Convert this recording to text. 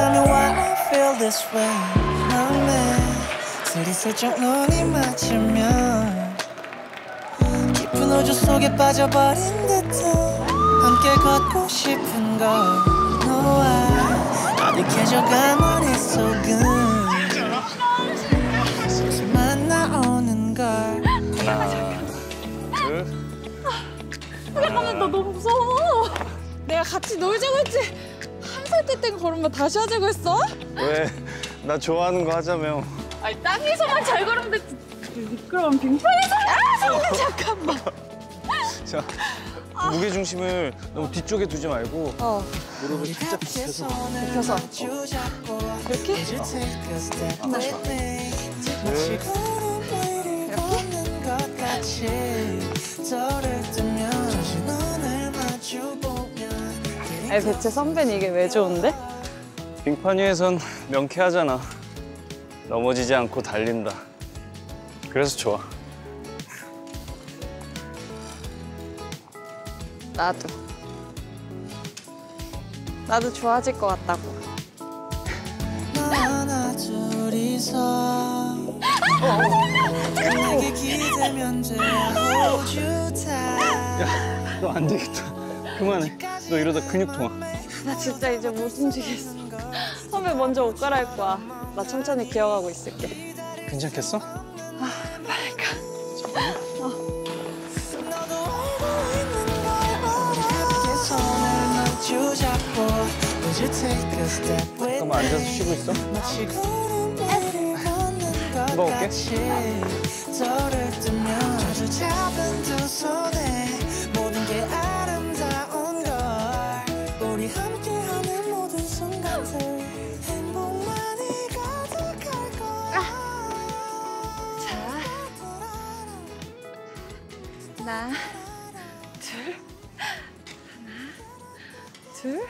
Tell me why I feel this way 맘에 슬슬쩍 눈이 맞추면 깊은 우주 속에 빠져버린 듯한 함께 걷고 싶은 걸 너와 가득해져간 머릿 속은 계속만 나오는 걸 둘. 잠깐만 나 너무 무서워. 내가 같이 놀자고 했지. 한살때땐 걸으면 다시 하자고 했어? 왜? 나 좋아하는 거 하자며. 아니 땅에서만 잘 걸으면 됐지. 미끄러운 빙판에서. 아 잠깐 잠깐만. 자, 무게 중심을 너무 뒤쪽에 두지 말고 어 무릎을 살짝 펴서 펴서. 이렇게? 이렇게? 하나 마치 아니 대체 선배는 이게 왜 좋은데? 빙판 위에선 명쾌하잖아. 넘어지지 않고 달린다. 그래서 좋아. 나도. 나도 좋아질 것 같다고. tight 너안 되겠다. 그만해. 너 이러다 근육 통화. 나 진짜 이제 못 움직이겠어. 선배 먼저 옷 갈아입고 와. 나 천천히 기어가고 있을게. 괜찮겠어? 빨리 가. with 잠깐만 앉아서 쉬고 있어. 것 먹을게. 하나, 둘, 하나, 둘,